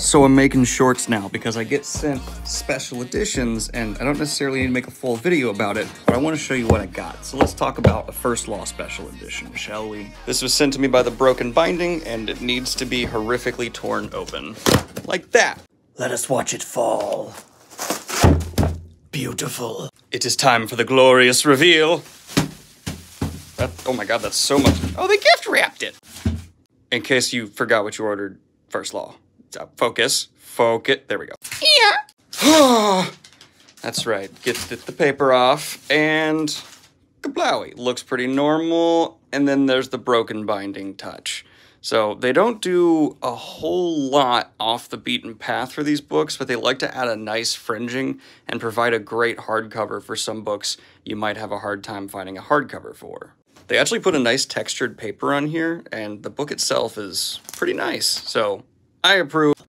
So I'm making shorts now because I get sent special editions and I don't necessarily need to make a full video about it, but I want to show you what I got. So let's talk about a First Law special edition, shall we? This was sent to me by the Broken Binding and it needs to be horrifically torn open. Like that. Let us watch it fall. Beautiful. It is time for the glorious reveal. That, oh my god, that's so much. Oh, they gift wrapped it. In case you forgot what you ordered, First Law. Focus. Focus. There we go. Yeah. That's right. Get the, the paper off and kablowie. Looks pretty normal. And then there's the broken binding touch. So they don't do a whole lot off the beaten path for these books, but they like to add a nice fringing and provide a great hardcover for some books you might have a hard time finding a hardcover for. They actually put a nice textured paper on here, and the book itself is pretty nice. So I approve.